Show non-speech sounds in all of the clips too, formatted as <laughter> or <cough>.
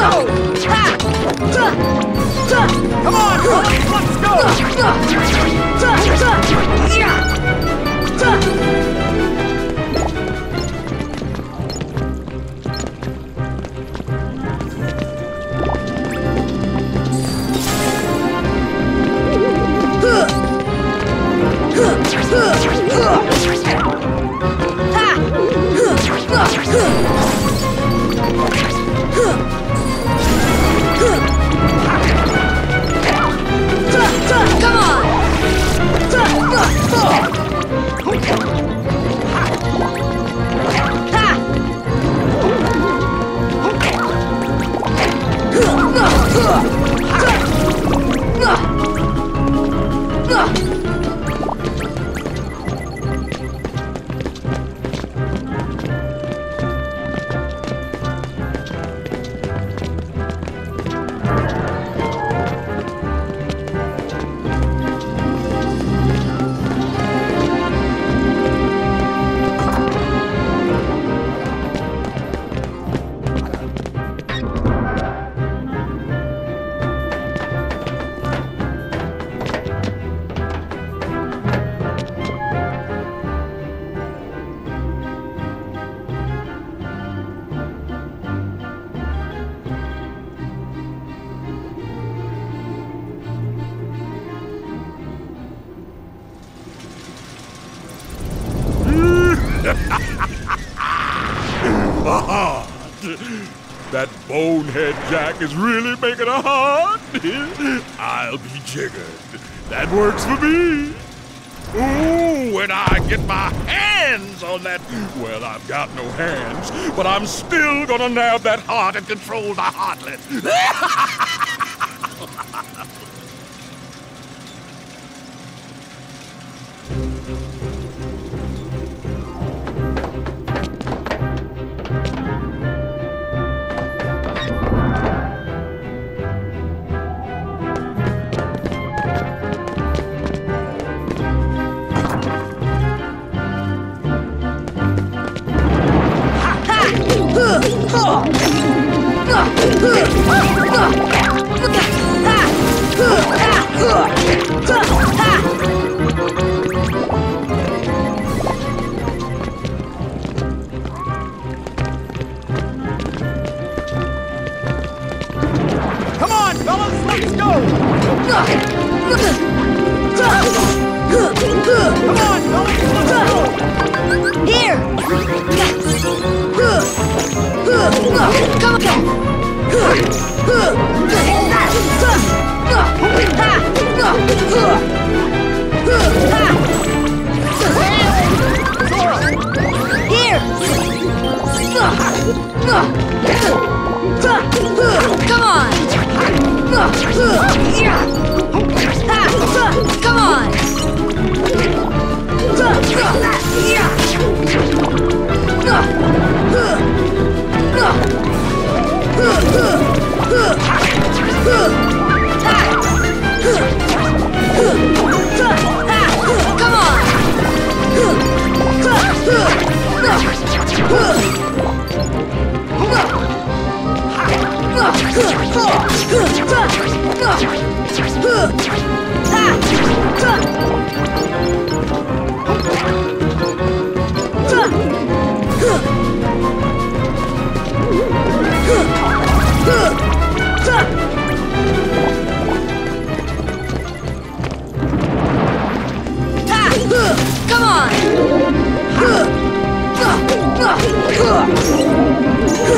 Come on, let's go! <laughs> That bonehead Jack is really making a heart. <laughs> I'll be jiggered. That works for me. Ooh, when I get my hands on that. Well, I've got no hands, but I'm still gonna nab that heart and control the Heartless. <laughs> Come on, fellas, let's go! Come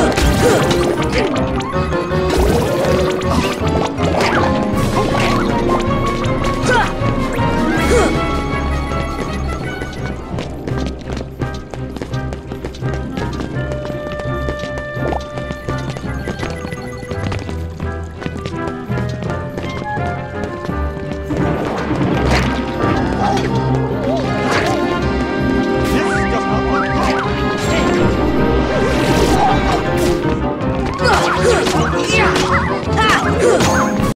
on!